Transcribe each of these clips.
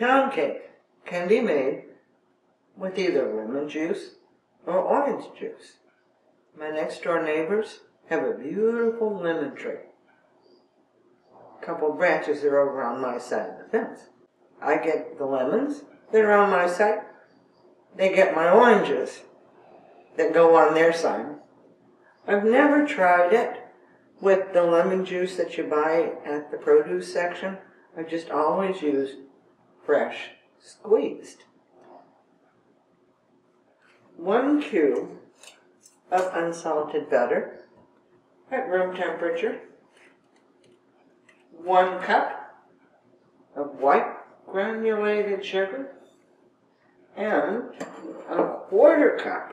pound cake can be made with either lemon juice or orange juice. My next door neighbors have a beautiful lemon tree. A couple branches are over on my side of the fence. I get the lemons that are on my side. They get my oranges that go on their side. I've never tried it with the lemon juice that you buy at the produce section. I've just always used fresh squeezed. One cube of unsalted butter at room temperature. One cup of white granulated sugar and a quarter cup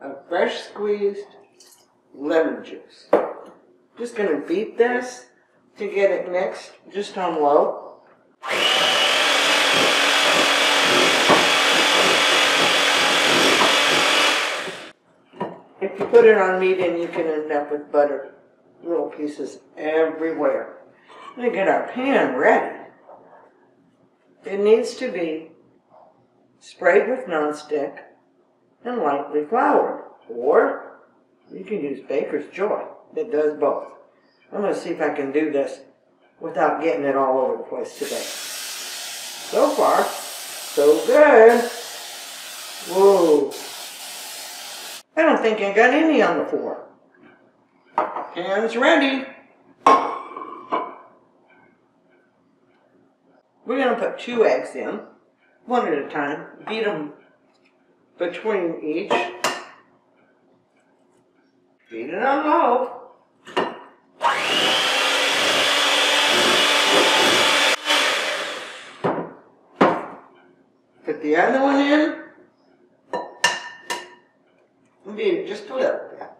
of fresh squeezed lemon juice. Just gonna beat this to get it mixed just on low. If you put it on medium, you can end up with butter, little pieces everywhere. Let me get our pan ready. It needs to be sprayed with nonstick and lightly floured. Or you can use Baker's Joy that does both. I'm going to see if I can do this without getting it all over the place today. So far, so good. Whoa. I don't think I got any on the floor. Hands ready. We're going to put two eggs in, one at a time, beat them between each. Beat it on low. Put the other one in. It just a little bit.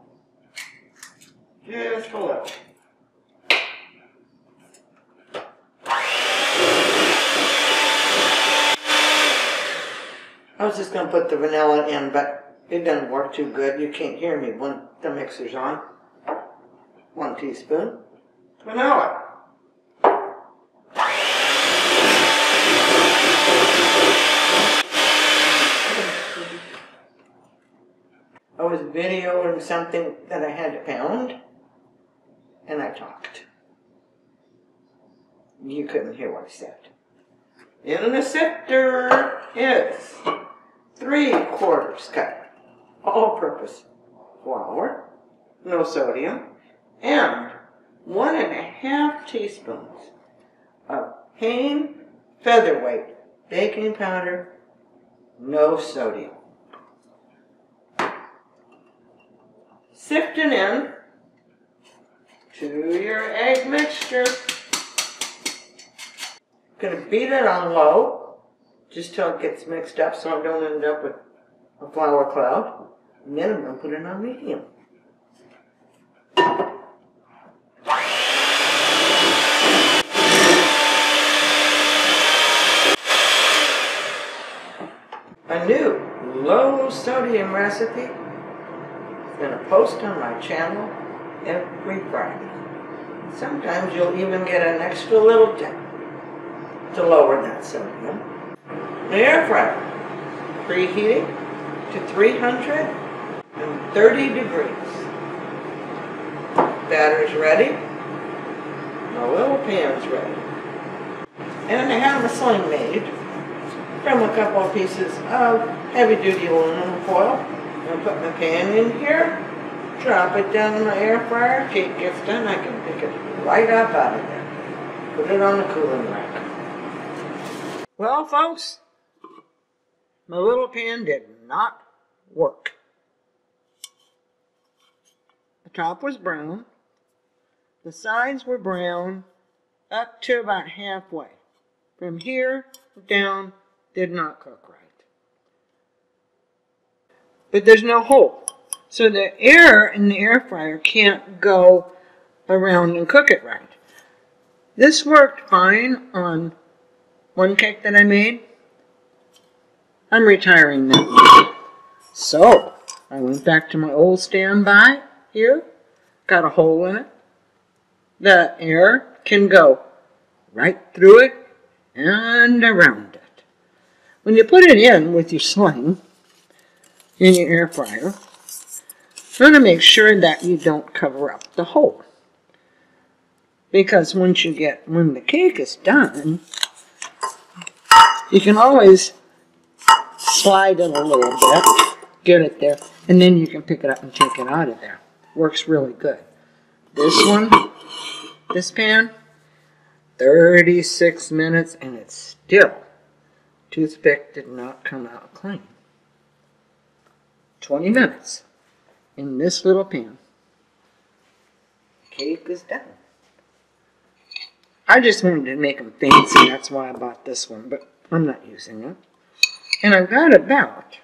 Just a little. I was just going to put the vanilla in, but it doesn't work too good. You can't hear me when the mixer's on. One teaspoon. Vanilla. I was videoing something that I had to pound, and I talked. You couldn't hear what I said. In the sifter is three quarters cup all-purpose flour, no sodium, and one and a half teaspoons of Hain featherweight baking powder, no sodium. Sift it in to your egg mixture. I'm gonna beat it on low, just till it gets mixed up so I don't end up with a flour cloud. And then I'm gonna put it on medium. A new low sodium recipe is gonna post on my channel every Friday. Sometimes you'll even get an extra little tip to lower that sodium. The air fryer, preheating to 330 degrees. Batter's ready. My little pan's ready. And I have a sling made from a couple of pieces of heavy-duty aluminum foil. My pan in here, drop it down in my air fryer, cake gets done, I can pick it right up out of there. Put it on the cooling rack. Well, folks, my little pan did not work. The top was brown, the sides were brown, up to about halfway. From here down, did not cook right. But there's no hole. So the air in the air fryer can't go around and cook it right. This worked fine on one cake that I made. I'm retiring now. So, I went back to my old standby here. Got a hole in it. The air can go right through it and around it. When you put it in with your sling in your air fryer, want to make sure that you don't cover up the hole. Because once you get, when the cake is done, you can always slide it a little bit, get it there, and then you can pick it up and take it out of there. Works really good. This one, this pan, 36 minutes and it's still, toothpick did not come out clean. 20 minutes in this little pan. Cake is done. I just wanted to make them fancy, that's why I bought this one, but I'm not using it. And I've got about,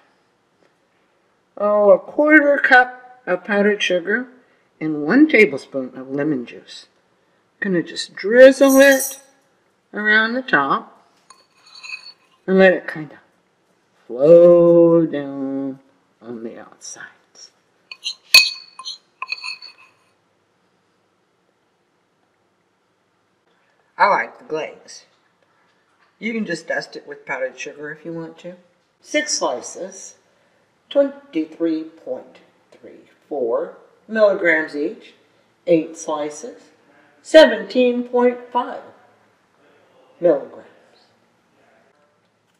oh, a quarter cup of powdered sugar and one tablespoon of lemon juice. Gonna just drizzle it around the top and let it kind of flow down on the outsides. I like the glaze. You can just dust it with powdered sugar if you want to. Six slices, 23.34 milligrams each. Eight slices, 17.5 milligrams.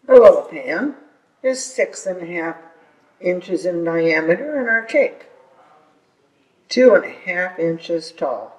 The little pan is six and a half inches in diameter and our cake two and a half inches tall.